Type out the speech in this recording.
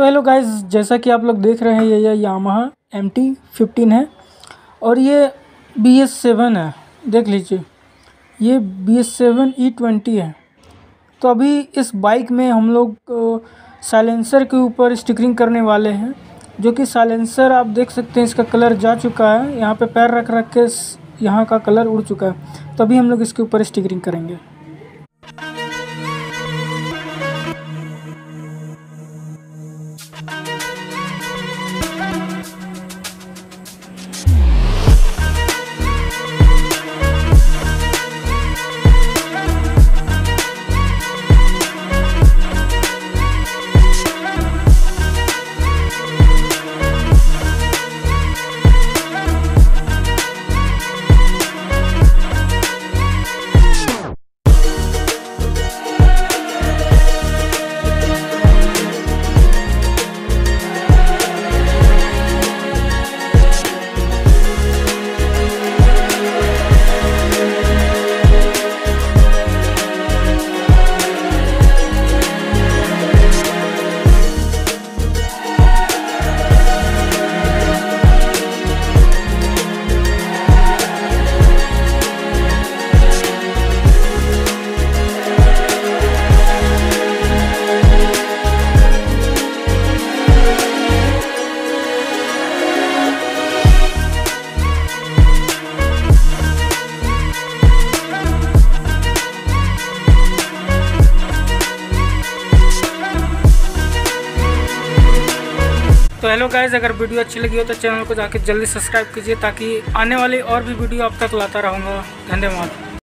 तो hello guys जैसा कि आप लोग देख रहे हैं, ये ये यामाहा एम टी फिफ्टीन है और ये बी एस सेवन है। देख लीजिए, ये B S seven E twenty है। तो अभी इस बाइक में हम लोग साइलेंसर के ऊपर स्टिकरिंग करने वाले हैं, जो कि साइलेंसर आप देख सकते हैं, इसका कलर जा चुका है। यहाँ पे पैर रख रख के यहाँ का कलर उड़ चुका है। तभी हम लोग इसके ऊपर स्टिकरिंग करेंगे। तो हेलो गाइज़ अगर वीडियो अच्छी लगी हो तो चैनल को जाके जल्दी सब्सक्राइब कीजिए ताकि आने वाली और भी वीडियो आप तक लाता रहूँगा। धन्यवाद।